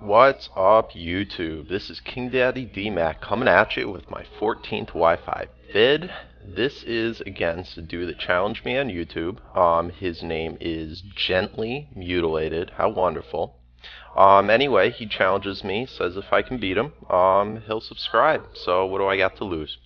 What's up, YouTube? This is King Daddy DMAC coming at you with my 14th Wi-Fi vid. This is against a dude that challenged me on YouTube. Um, his name is Gently Mutilated. How wonderful. Um, anyway, he challenges me, says if I can beat him, um, he'll subscribe. So what do I got to lose?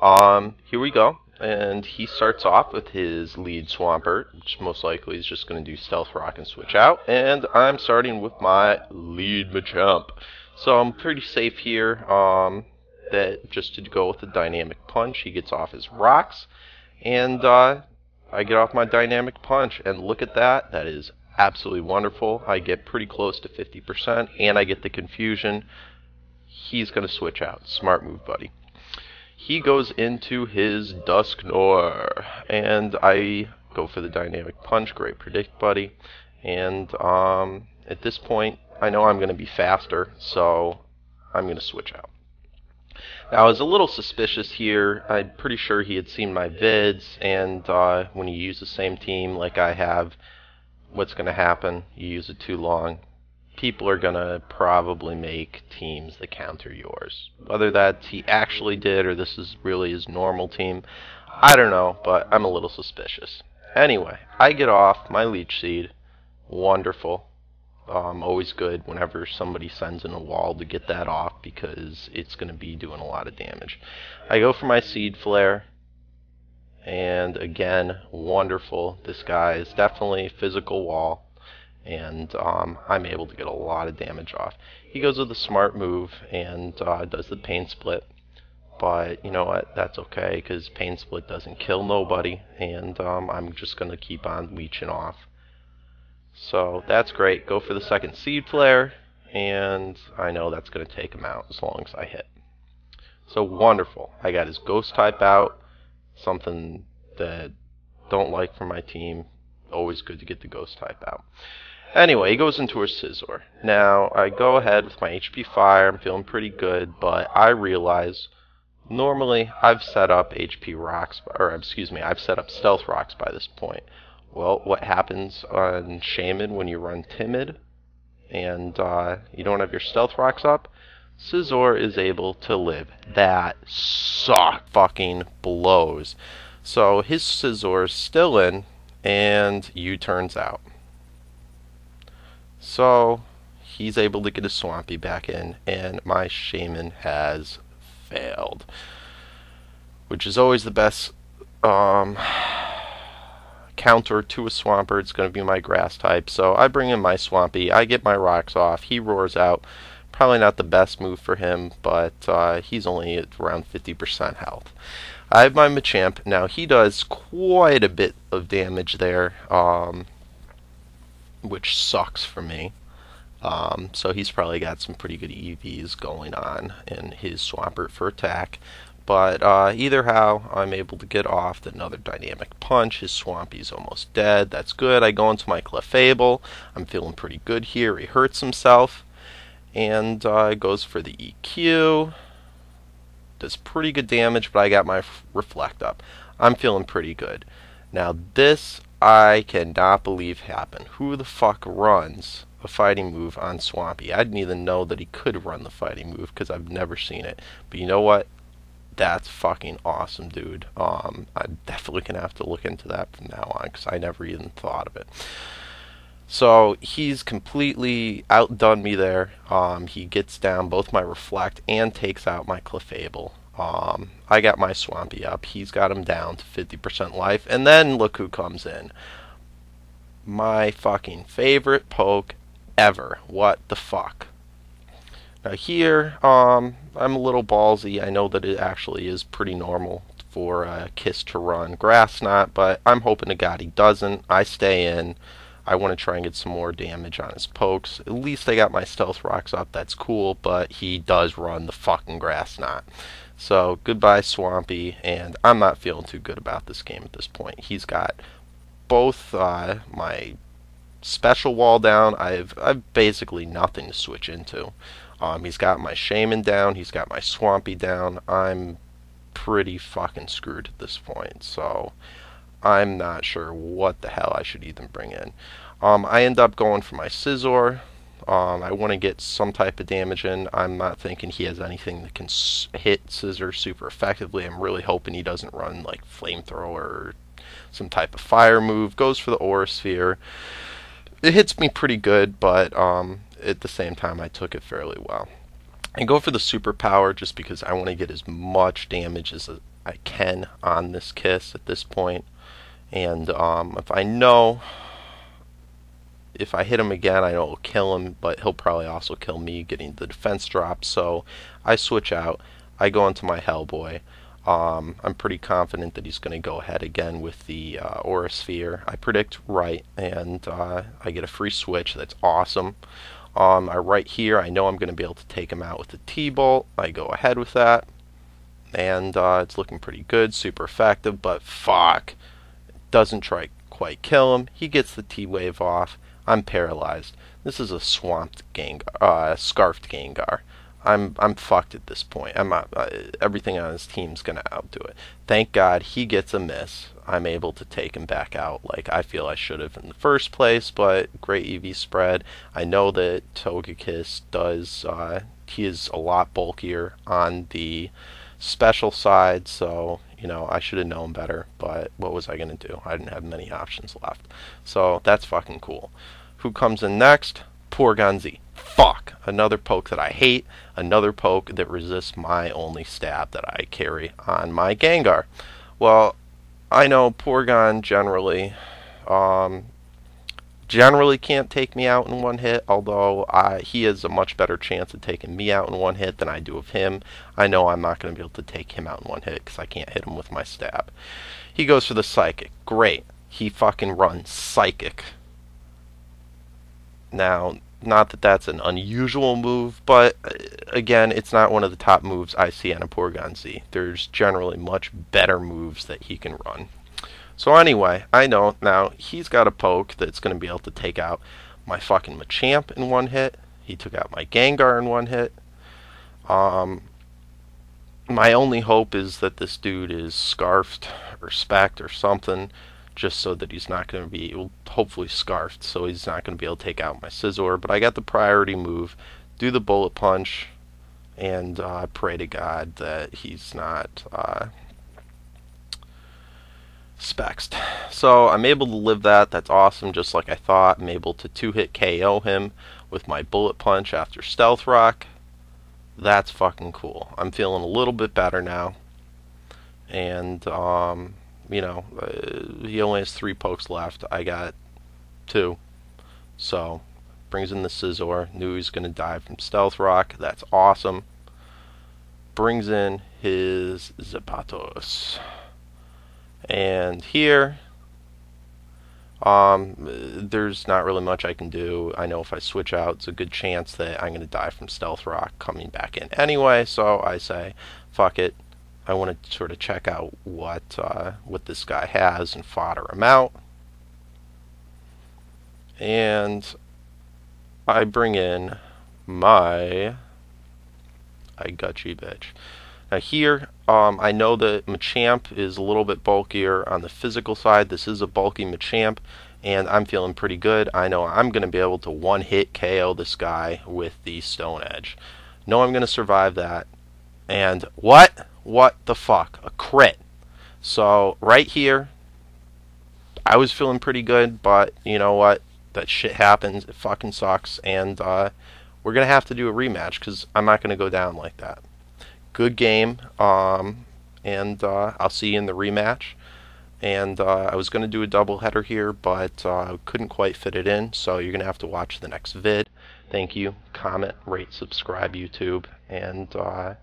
Um, here we go and he starts off with his lead Swampert, which most likely is just going to do Stealth Rock and switch out, and I'm starting with my lead Machamp. So I'm pretty safe here, um, that just to go with the Dynamic Punch, he gets off his rocks, and uh, I get off my Dynamic Punch, and look at that, that is absolutely wonderful. I get pretty close to 50%, and I get the confusion. He's going to switch out. Smart move, buddy he goes into his Dusknoir, and I go for the Dynamic Punch. Great predict, buddy. And um, at this point, I know I'm going to be faster, so I'm going to switch out. Now, I was a little suspicious here. I'm pretty sure he had seen my vids, and uh, when you use the same team like I have, what's going to happen? You use it too long, people are going to probably make teams that counter yours. Whether that he actually did or this is really his normal team, I don't know, but I'm a little suspicious. Anyway, I get off my leech seed. Wonderful. Um, always good whenever somebody sends in a wall to get that off because it's going to be doing a lot of damage. I go for my seed flare. And again, wonderful. This guy is definitely physical wall and um, I'm able to get a lot of damage off. He goes with a smart move and uh, does the pain split, but you know what? That's okay because pain split doesn't kill nobody, and um, I'm just going to keep on leeching off. So that's great. Go for the second seed flare, and I know that's going to take him out as long as I hit. So wonderful. I got his ghost type out, something that don't like for my team. Always good to get the ghost type out. Anyway, he goes into a Scizor. Now, I go ahead with my HP Fire. I'm feeling pretty good, but I realize normally I've set up HP Rocks, or excuse me, I've set up Stealth Rocks by this point. Well, what happens on Shaymin when you run Timid and uh, you don't have your Stealth Rocks up? Scizor is able to live. That suck fucking blows. So his Scizor's still in, and U-turns out. So he's able to get his Swampy back in, and my Shaymin has failed. Which is always the best um, counter to a Swampert. It's going to be my grass type. So I bring in my Swampy, I get my rocks off, he roars out. Probably not the best move for him, but uh, he's only at around 50% health. I have my Machamp. Now, he does quite a bit of damage there. Um, which sucks for me. Um, so he's probably got some pretty good EVs going on in his Swampert for attack. But uh, either how, I'm able to get off another dynamic punch. His Swampy's almost dead. That's good. I go into my Clefable. I'm feeling pretty good here. He hurts himself. And uh, goes for the EQ. Does pretty good damage, but I got my Reflect up. I'm feeling pretty good. Now this I cannot believe happened. Who the fuck runs a fighting move on Swampy? I didn't even know that he could run the fighting move because I've never seen it. But you know what? That's fucking awesome, dude. Um, I'm definitely gonna have to look into that from now on because I never even thought of it. So he's completely outdone me there. Um, he gets down both my Reflect and takes out my Clefable. Um, I got my Swampy up. He's got him down to 50% life. And then look who comes in. My fucking favorite poke ever. What the fuck? Now here, um, I'm a little ballsy. I know that it actually is pretty normal for a Kiss to run Grass Knot, but I'm hoping to God he doesn't. I stay in. I want to try and get some more damage on his pokes. At least I got my Stealth Rocks up. That's cool, but he does run the fucking Grass Knot. So goodbye Swampy, and I'm not feeling too good about this game at this point. He's got both uh, my special wall down. I've I've basically nothing to switch into. Um, he's got my Shaymin down. He's got my Swampy down. I'm pretty fucking screwed at this point. So I'm not sure what the hell I should even bring in. Um, I end up going for my Scizor. Um, I want to get some type of damage in. I'm not thinking he has anything that can hit Scizor super effectively. I'm really hoping he doesn't run like Flamethrower or some type of fire move. Goes for the Aura Sphere. It hits me pretty good, but um, at the same time, I took it fairly well. I go for the superpower just because I want to get as much damage as I can on this kiss at this point. And um, if I know if I hit him again, I know it'll kill him, but he'll probably also kill me getting the defense drop. So I switch out. I go into my Hellboy. Um, I'm pretty confident that he's going to go ahead again with the uh, Aura Sphere. I predict right, and uh, I get a free switch. That's awesome. Um, I right here, I know I'm going to be able to take him out with the T-Bolt. I go ahead with that, and uh, it's looking pretty good, super effective, but fuck, doesn't try quite kill him. He gets the T-Wave off. I'm paralyzed. This is a swamped Gengar, uh, scarfed Gengar. I'm I'm fucked at this point. I'm uh, everything on his team's gonna outdo it. Thank God he gets a miss. I'm able to take him back out like I feel I should have in the first place. But great EV spread. I know that Togekiss does. Uh, he is a lot bulkier on the special side, so you know I should have known better. But what was I gonna do? I didn't have many options left. So that's fucking cool. Who comes in next? Porygon Z. Fuck. Another poke that I hate. Another poke that resists my only stab that I carry on my Gengar. Well, I know Porygon generally um, generally can't take me out in one hit, although I, he has a much better chance of taking me out in one hit than I do of him. I know I'm not going to be able to take him out in one hit because I can't hit him with my stab. He goes for the Psychic. Great. He fucking runs Psychic. Now, not that that's an unusual move, but uh, again, it's not one of the top moves I see on a Porygon Z. There's generally much better moves that he can run. So anyway, I know now he's got a poke that's going to be able to take out my fucking Machamp in one hit. He took out my Gengar in one hit. Um, my only hope is that this dude is scarfed or specked or something just so that he's not going to be, hopefully scarfed, so he's not going to be able to take out my Scizor. But I got the priority move, do the bullet punch, and uh, pray to God that he's not uh, spexed. So I'm able to live that. That's awesome, just like I thought. I'm able to two-hit KO him with my bullet punch after Stealth Rock. That's fucking cool. I'm feeling a little bit better now. And um, you know, uh, he only has three pokes left. I got two. So, brings in the Scizor. Knew he was going to die from Stealth Rock. That's awesome. Brings in his Zapdos. And here, um, there's not really much I can do. I know if I switch out, it's a good chance that I'm going to die from Stealth Rock coming back in anyway. So I say, fuck it. I want to sort of check out what uh, what this guy has and fodder him out. And I bring in my I got you bitch. Now here, um, I know that Machamp is a little bit bulkier on the physical side. This is a bulky Machamp, and I'm feeling pretty good. I know I'm going to be able to one-hit KO this guy with the Stone Edge. Know I'm going to survive that. And what? What the fuck? A crit. So right here, I was feeling pretty good, but you know what? That shit happens. It fucking sucks, and uh, we're gonna have to do a rematch because I'm not gonna go down like that. Good game, um, and uh, I'll see you in the rematch. And uh, I was gonna do a double header here, but uh, couldn't quite fit it in, so you're gonna have to watch the next vid. Thank you. Comment, rate, subscribe, YouTube, and. Uh,